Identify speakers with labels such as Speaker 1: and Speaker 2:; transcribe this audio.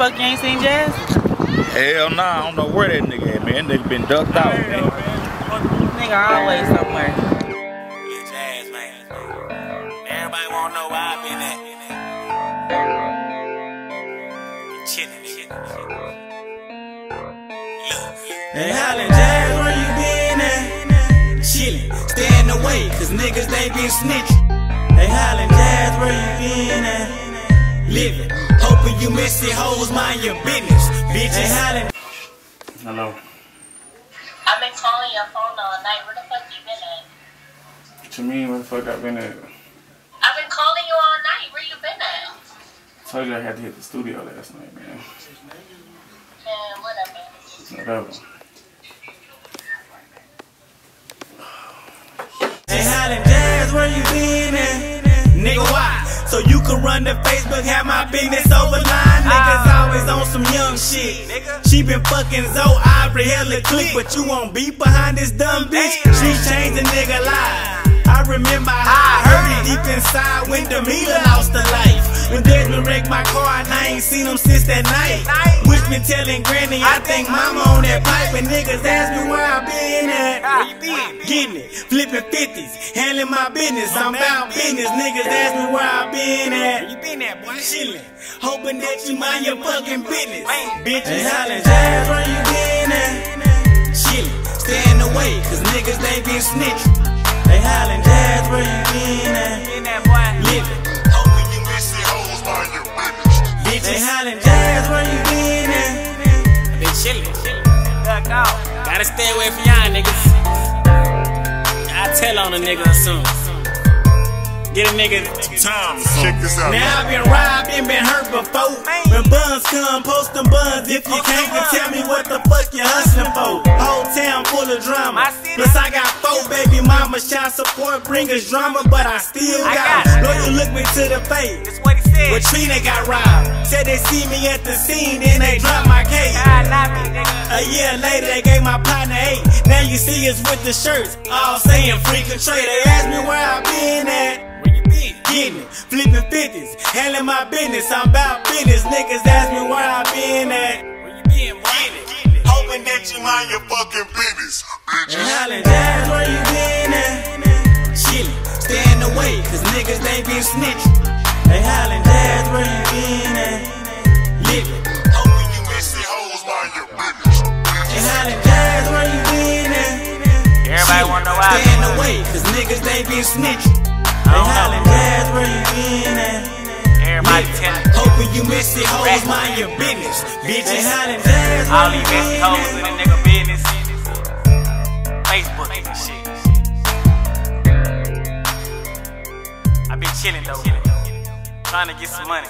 Speaker 1: fuck you ain't seen Jazz?
Speaker 2: Hell nah, I don't know where that nigga at, man. That nigga been ducked out, man.
Speaker 1: Nigga always somewhere.
Speaker 3: Jazz, man. Everybody wanna know where I been at. Chillin', chillin'. They hollin' Jazz, where you been at? Chillin', stay in the way, cause niggas they been snitchin'. They hollin' Jazz, where you been at? Living, hoping you miss it, hoes mind your business. Bitch, they hollin'.
Speaker 2: Hello.
Speaker 4: I've been calling your phone all night. Where the fuck you been at?
Speaker 2: What you mean, where the fuck I been at?
Speaker 4: I've been calling you all night. Where you been at?
Speaker 2: told you I had to hit the studio last night, man.
Speaker 4: Man, whatever.
Speaker 2: Whatever.
Speaker 3: Hey, Highland Jazz, where you been at? Nigga, why? So you can run to Facebook, have my business overline. Niggas ah. always on some young shit. She been fucking Zoe Ivory, hella click, but you won't be behind this dumb bitch. She changed a nigga life. I remember how I heard it deep inside when Demila lost her life. When Desmond wrecked my car and I ain't seen him since that night. Which been telling Granny I think mama on that pipe and niggas ask me where I been at. Where you been? Getting it, flipping 50s, handling my business. I'm about business. Niggas ask me where I been at. Where you been at, boy? Chillin', hoping that you mind your fucking business. Bitches hollering, Jazz, where you been at? Chillin', stay in the way, cause niggas they been snitching. They hollering, chillin', chillin'. Duck out. Gotta stay away from y'all niggas. I tell on a nigga soon. Get a nigga time.
Speaker 5: Check this out.
Speaker 3: Now I've been robbed and been hurt before. When buns come, post them buns. If you can't, then tell me what the fuck you hustling for. Whole town full of drama. Plus I got four baby mamas, child support bring us drama, but I still got. Lawyer look me to the face. That's said. When Trina got robbed, said they see me at the scene, then they dropped my case. Ah, A year later, they gave my partner eight. Now you see us with the shirts, all saying free control. They asked me where I been at. Where you been? Getting it, flipping 50s, handling my business. I'm about business. Niggas ask me where I been at. Where you been, Getting it, hoping that you mind your fucking business. And hollering, Jazz, where you been at? Chillin', stay in the way, cause niggas they been snitching. They hollering, Jazz, where you been at? Living, hoping you miss it, hoes mind your business. And hollering, Jazz, where you been at?
Speaker 1: Everybody wanna know why
Speaker 3: Stay in the way, cause niggas they been snitching. They hollering, Jazz, where you been at?
Speaker 1: Everybody telling
Speaker 3: Hoping you miss it, hoes mind your business. Bitch, they hollering, Jazz,
Speaker 1: all
Speaker 3: where
Speaker 1: these
Speaker 3: you
Speaker 1: messy
Speaker 3: been
Speaker 1: hoes in the nigga business. Facebook and shit. I been chilling though. Trying to get some money.